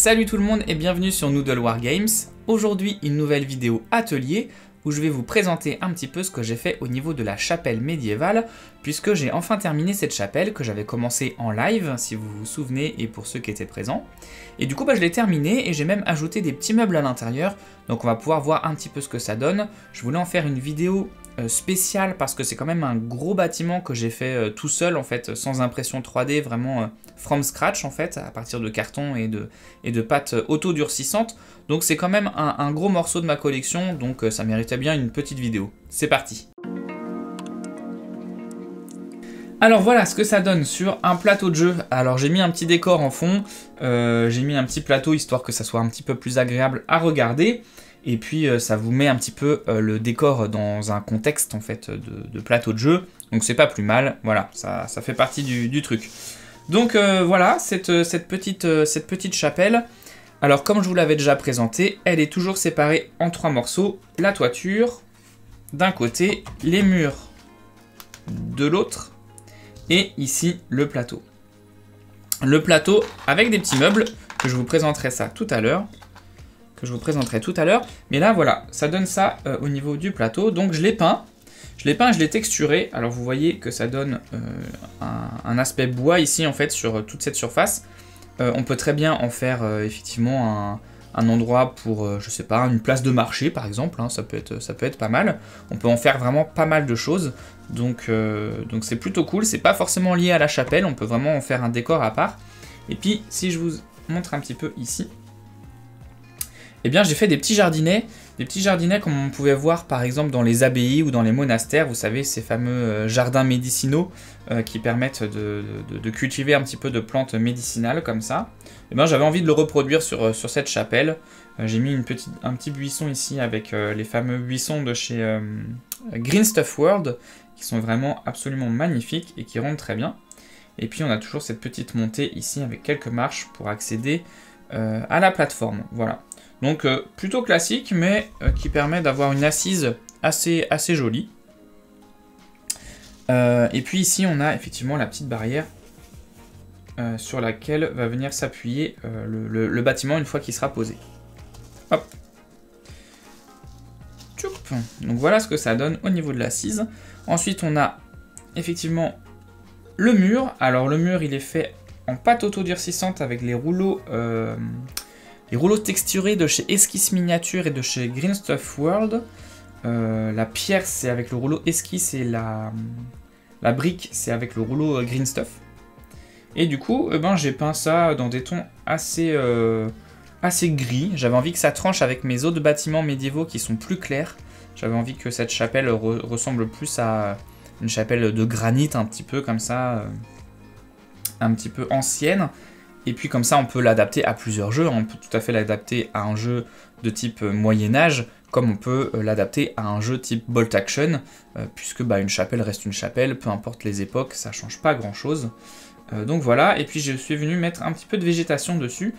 Salut tout le monde et bienvenue sur Noodle War Games. Aujourd'hui une nouvelle vidéo atelier où je vais vous présenter un petit peu ce que j'ai fait au niveau de la chapelle médiévale, puisque j'ai enfin terminé cette chapelle que j'avais commencé en live, si vous vous souvenez, et pour ceux qui étaient présents. Et du coup, bah, je l'ai terminé, et j'ai même ajouté des petits meubles à l'intérieur, donc on va pouvoir voir un petit peu ce que ça donne. Je voulais en faire une vidéo euh, spéciale, parce que c'est quand même un gros bâtiment que j'ai fait euh, tout seul, en fait, sans impression 3D, vraiment euh, from scratch, en fait, à partir de carton et de, et de pâte auto-durcissante. Donc c'est quand même un, gros morceau de ma collection, donc ça méritait bien une petite vidéo. C'est parti alors voilà ce que ça donne sur un plateau de jeu. Alors j'ai mis un petit décor en fond, j'ai mis un petit plateau histoire que ça soit un petit peu plus agréable à regarder. Et puis ça vous met un petit peu le décor dans un contexte en fait de, plateau de jeu. Donc c'est pas plus mal, voilà, ça, fait partie du, truc. Donc voilà, cette, cette, petite, cette petite chapelle. Alors comme je vous l'avais déjà présenté, elle est toujours séparée en trois morceaux. La toiture d'un côté, les murs de l'autre, et ici le plateau. Le plateau avec des petits meubles, que je vous présenterai ça tout à l'heure. Que je vous présenterai tout à l'heure. Mais là voilà, ça donne ça euh, au niveau du plateau. Donc je l'ai peint. Je l'ai peint, je l'ai texturé. Alors vous voyez que ça donne euh, un, aspect bois ici en fait sur toute cette surface. Euh, on peut très bien en faire euh, effectivement un, endroit pour, euh, je sais pas, une place de marché par exemple, hein, ça, peut être, ça peut être pas mal. On peut en faire vraiment pas mal de choses, donc donc c'est plutôt cool. C'est pas forcément lié à la chapelle, on peut vraiment en faire un décor à part. Et puis si je vous montre un petit peu ici, eh bien j'ai fait des petits jardinets, des petits jardinets comme on pouvait voir par exemple dans les abbayes ou dans les monastères, vous savez ces fameux euh, jardins médicinaux euh, qui permettent de, cultiver un petit peu de plantes médicinales comme ça. Eh bien j'avais envie de le reproduire sur, euh, cette chapelle. j'ai mis un petit buisson ici avec les fameux buissons de chez Green Stuff World qui sont vraiment absolument magnifiques et qui rendent très bien. Et puis on a toujours cette petite montée ici avec quelques marches pour accéder à la plateforme. Voilà. Donc euh, plutôt classique, mais euh, qui permet d'avoir une assise assez, assez jolie. Euh, et puis ici, on a effectivement la petite barrière sur laquelle va venir s'appuyer le, bâtiment une fois qu'il sera posé. Hop. Donc voilà ce que ça donne au niveau de l'assise. Ensuite, on a effectivement le mur. Alors le mur, il est fait en pâte auto-durcissante avec les rouleaux les rouleaux texturés de chez Esquisse Miniature et de chez Green Stuff World. Euh, la pierre, c'est avec le rouleau Esquisse et la, la brique, c'est avec le rouleau euh, Green Stuff. Et du coup, eh ben, j'ai peint ça dans des tons assez, euh, assez gris. J'avais envie que ça tranche avec mes autres bâtiments médiévaux qui sont plus clairs. J'avais envie que cette chapelle ressemble plus à une chapelle de granit, un petit peu comme ça, un petit peu ancienne. Et puis comme ça, on peut l'adapter à plusieurs jeux. On peut tout à fait l'adapter à un jeu de type euh, Moyen Âge, comme on peut euh, l'adapter à un jeu type Bolt Action, euh, puisque bah, une chapelle reste une chapelle, peu importe les époques, ça change pas grand chose. donc voilà, et puis je suis venu mettre un petit peu de végétation dessus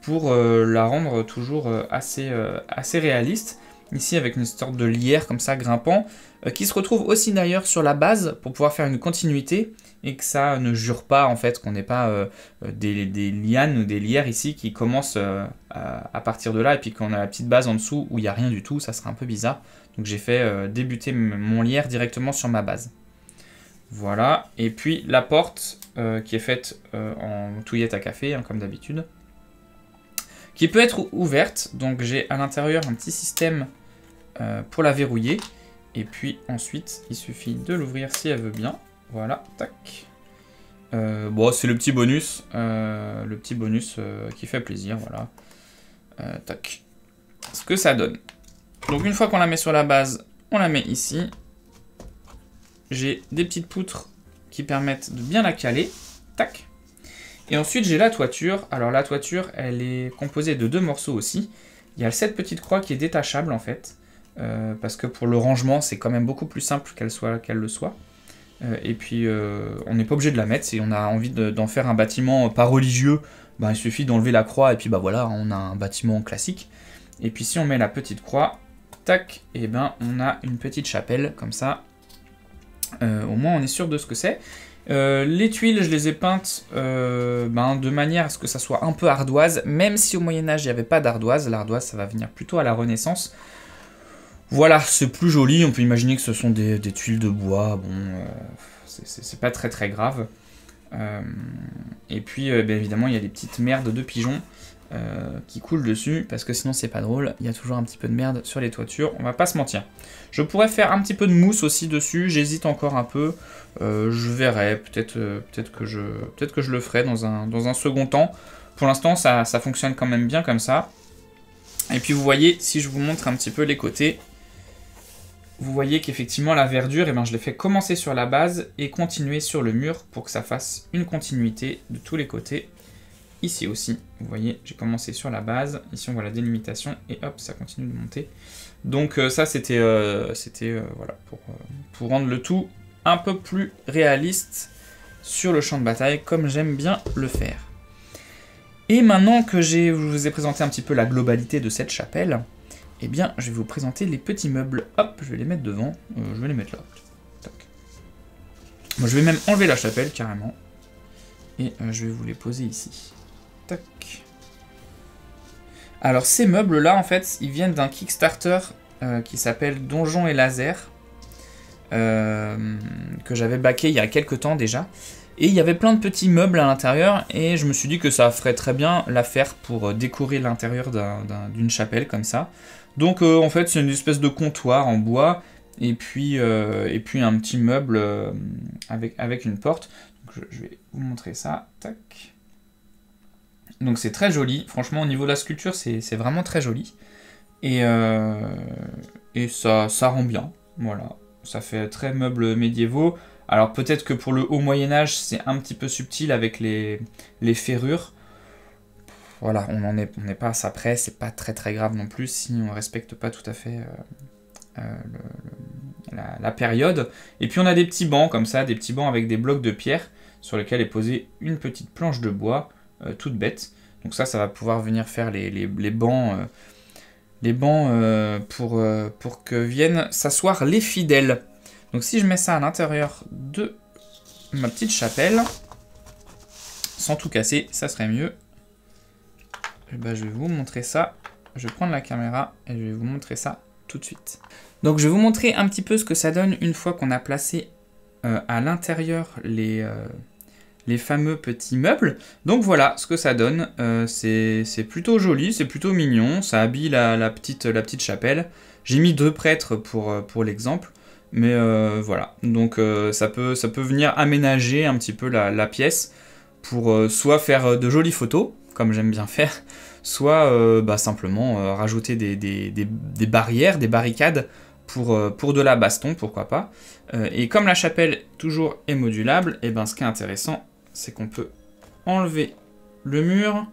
pour la rendre toujours assez, assez réaliste. Ici avec une sorte de lierre comme ça grimpant, qui se retrouve aussi d'ailleurs sur la base pour pouvoir faire une continuité et que ça ne jure pas en fait qu'on n'ait pas euh, des, lianes ou des lierres ici qui commencent euh, à, partir de là et puis qu'on a la petite base en dessous où il n'y a rien du tout, ça serait un peu bizarre. Donc j'ai fait euh, débuter mon lierre directement sur ma base. Voilà, et puis la porte qui est faite en touillette à café, hein, comme d'habitude, qui peut être ouverte. Donc j'ai à l'intérieur un petit système pour la verrouiller. Et puis ensuite, il suffit de l'ouvrir si elle veut bien. Voilà, tac. Euh, bon, c'est le petit bonus, euh, le petit bonus euh, qui fait plaisir, voilà. tac. Ce que ça donne. Donc une fois qu'on la met sur la base, on la met ici. J'ai des petites poutres qui permettent de bien la caler. Tac. Et ensuite, j'ai la toiture. Alors la toiture, elle est composée de deux morceaux aussi. Il y a cette petite croix qui est détachable en fait. Parce que pour le rangement, c'est quand même beaucoup plus simple qu'elle soit qu'elle le soit. Euh, et puis, euh, on n'est pas obligé de la mettre. Si on a envie d'en faire un bâtiment pas religieux, bah, il suffit d'enlever la croix et puis bah voilà, on a un bâtiment classique. Et puis si on met la petite croix, tac, et ben on a une petite chapelle comme ça. Euh, au moins on est sûr de ce que c'est. les tuiles, je les ai peintes ben, de manière à ce que ça soit un peu ardoise, même si au Moyen-Âge il n'y avait pas d'ardoise. L'ardoise, ça va venir plutôt à la Renaissance. Voilà, c'est plus joli. On peut imaginer que ce sont des, tuiles de bois. Bon, c'est pas très très grave. et puis, bien évidemment, il y a des petites merdes de pigeons. Euh, qui coule dessus, parce que sinon c'est pas drôle, il y a toujours un petit peu de merde sur les toitures, on va pas se mentir. Je pourrais faire un petit peu de mousse aussi dessus, j'hésite encore un peu, euh, je verrai, peut-être euh, que, je, peut que je le ferai dans un second temps. Pour l'instant ça, fonctionne quand même bien comme ça. Et puis vous voyez, si je vous montre un petit peu les côtés, vous voyez qu'effectivement la verdure, eh ben, je l'ai fait commencer sur la base et continuer sur le mur pour que ça fasse une continuité de tous les côtés. Ici aussi, vous voyez, j'ai commencé sur la base. Ici, on voit la délimitation et hop, ça continue de monter. Donc euh, ça, c'était euh, euh, voilà pour, pour rendre le tout un peu plus réaliste sur le champ de bataille, comme j'aime bien le faire. Et maintenant que je vous ai présenté un petit peu la globalité de cette chapelle, eh bien, je vais vous présenter les petits meubles. Hop, je vais les mettre devant. je vais les mettre là. Moi, je vais même enlever la chapelle carrément. Et je vais vous les poser ici. Alors ces meubles là en fait ils viennent d'un Kickstarter euh, qui s'appelle Donjon et Laser euh, que j'avais baqué il y a quelques temps déjà et il y avait plein de petits meubles à l'intérieur et je me suis dit que ça ferait très bien l'affaire pour euh, décorer l'intérieur d'une chapelle comme ça. Donc en fait c'est une espèce de comptoir en bois et puis, et puis un petit meuble avec, avec une porte. je, vais vous montrer ça. Tac. Donc c'est très joli. Franchement, au niveau de la sculpture, c'est vraiment très joli. Et, euh, ça, ça rend bien. Voilà. Ça fait très meubles médiévaux. Alors peut-être que pour le haut Moyen Âge, c'est un petit peu subtil avec les ferrures. Voilà, on n'en est, on pas à ça près. C'est pas très très grave non plus si on respecte pas tout à fait euh, euh, la, période. Et puis on a des petits bancs comme ça, des petits bancs avec des blocs de pierre sur lesquels est posée une petite planche de bois. Euh, toute bête. Donc ça, ça va pouvoir venir faire les, bancs, les bancs pour que viennent s'asseoir les fidèles. Donc si je mets ça à l'intérieur de ma petite chapelle, sans tout casser, ça serait mieux. Eh ben, je vais vous montrer ça. Je vais prendre la caméra et je vais vous montrer ça tout de suite. Donc je vais vous montrer un petit peu ce que ça donne une fois qu'on a placé à l'intérieur les, les fameux petits meubles. Donc voilà ce que ça donne. Euh, c'est plutôt joli, c'est plutôt mignon. Ça habille la, petite, la petite chapelle. J'ai mis deux prêtres pour, euh, pour l'exemple. Mais euh, voilà, donc ça, peut, ça peut venir aménager un petit peu la, pièce pour soit faire de jolies photos, comme j'aime bien faire, soit bah, simplement rajouter des, barrières, des barricades pour, pour de la baston, pourquoi pas. et comme la chapelle toujours est modulable, et eh ben ce qui est intéressant, c'est qu'on peut enlever le mur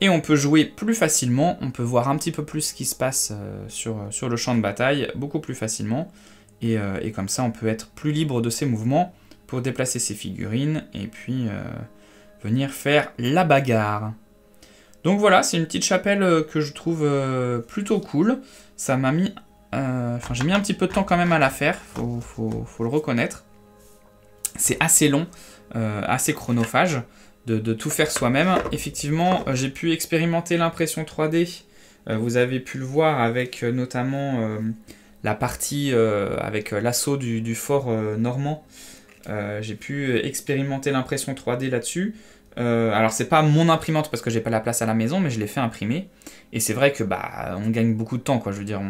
et on peut jouer plus facilement, on peut voir un petit peu plus ce qui se passe euh, sur, le champ de bataille beaucoup plus facilement. Et, euh, comme ça on peut être plus libre de ses mouvements pour déplacer ses figurines et puis euh, venir faire la bagarre. Donc voilà, c'est une petite chapelle que je trouve plutôt cool. Ça m'a mis... Enfin, j'ai mis un petit peu de temps quand même à la faire, faut, faut le reconnaître. C'est assez long, euh, assez chronophage de, tout faire soi-même. Effectivement, euh, j'ai pu expérimenter l'impression 3D. Euh, vous avez pu le voir avec notamment la partie avec l'assaut du, fort normand. J'ai pu expérimenter l'impression 3D là-dessus. alors c'est pas mon imprimante parce que j'ai pas la place à la maison, mais je l'ai fait imprimer. Et c'est vrai que bah on gagne beaucoup de temps quoi. Je veux dire,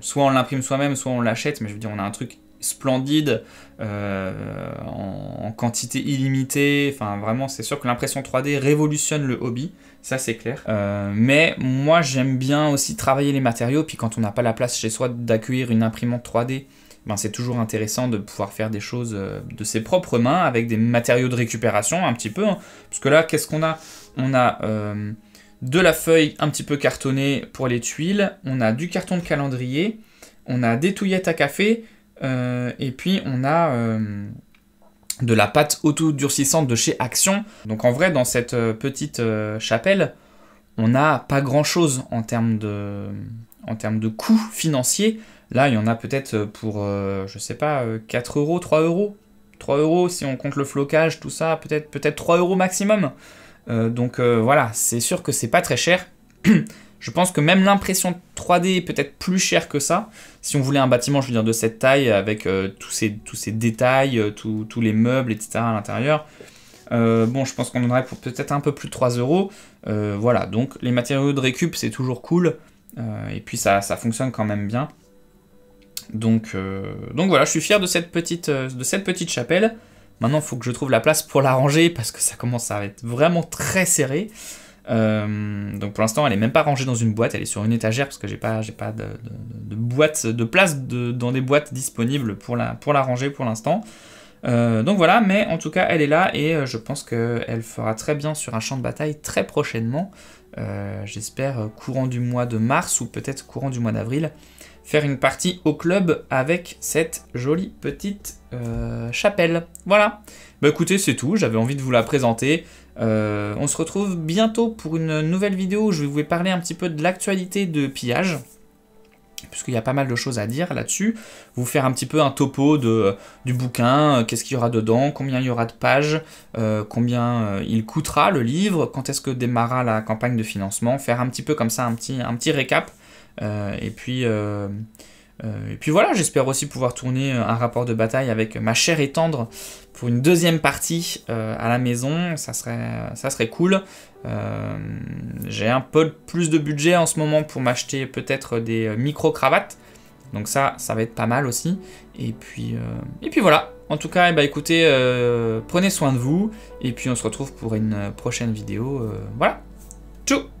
soit on l'imprime soi-même, soit on l'achète, mais je veux dire on a un truc splendide, euh, en, quantité illimitée. Enfin, vraiment, c'est sûr que l'impression 3D révolutionne le hobby, ça c'est clair. Euh, mais moi, j'aime bien aussi travailler les matériaux. Puis quand on n'a pas la place chez soi d'accueillir une imprimante 3D, ben, c'est toujours intéressant de pouvoir faire des choses euh, de ses propres mains avec des matériaux de récupération un petit peu. Hein. Parce que là, qu'est-ce qu'on a? On a de la feuille un petit peu cartonnée pour les tuiles, on a du carton de calendrier, on a des touillettes à café, euh, et puis on a euh, de la pâte auto-durcissante de chez Action. Donc en vrai, dans cette euh, petite chapelle, on n'a pas grand-chose en termes de, en termes de coûts financiers. Là, il y en a peut-être pour, je sais pas, 4 euros, 3 euros. 3 euros si on compte le flocage, tout ça, peut-être peut-être 3 euros maximum. donc voilà, c'est sûr que c'est pas très cher. Je pense que même l'impression 3D est peut-être plus chère que ça. Si on voulait un bâtiment, je veux dire, de cette taille, avec euh, tous, ces, détails, euh, tous les meubles, etc. à l'intérieur. Euh, bon, je pense qu'on en aurait pour peut-être un peu plus de 3 euros. Voilà, donc les matériaux de récup, c'est toujours cool. et puis ça fonctionne quand même bien. Donc, donc voilà, je suis fier de cette petite, petite chapelle. Maintenant, il faut que je trouve la place pour la ranger parce que ça commence à être vraiment très serré. Euh, donc pour l'instant, elle est même pas rangée dans une boîte, elle est sur une étagère parce que j'ai pas, pas de, de place dans des boîtes disponibles pour la, pour ranger pour l'instant. Euh, donc voilà, mais en tout cas, elle est là et euh, je pense qu'elle fera très bien sur un champ de bataille très prochainement. J'espère courant du mois de mars ou peut-être courant du mois d'avril faire une partie au club avec cette jolie petite chapelle. Voilà. Bah écoutez, c'est tout, j'avais envie de vous la présenter. Euh, on se retrouve bientôt pour une nouvelle vidéo où je vais vous parler un petit peu de l'actualité de pillage puisqu'il y a pas mal de choses à dire là-dessus, vous faire un petit peu un topo de, du bouquin, euh, qu'est-ce qu'il y aura dedans, combien il y aura de pages, euh, combien il coûtera le livre, quand est-ce que démarrera la campagne de financement, faire un petit peu comme ça un petit, un petit récap, et puis euh, et puis voilà, j'espère aussi pouvoir tourner un rapport de bataille avec ma chère et tendre pour une deuxième partie euh, à la maison, ça serait, ça serait cool. Euh, j'ai un peu plus de budget en ce moment pour m'acheter peut-être des micro-cravates, donc ça, ça va être pas mal aussi. Et puis, et puis voilà, en tout cas, eh ben, écoutez, prenez soin de vous, et puis on se retrouve pour une prochaine vidéo. voilà, tchou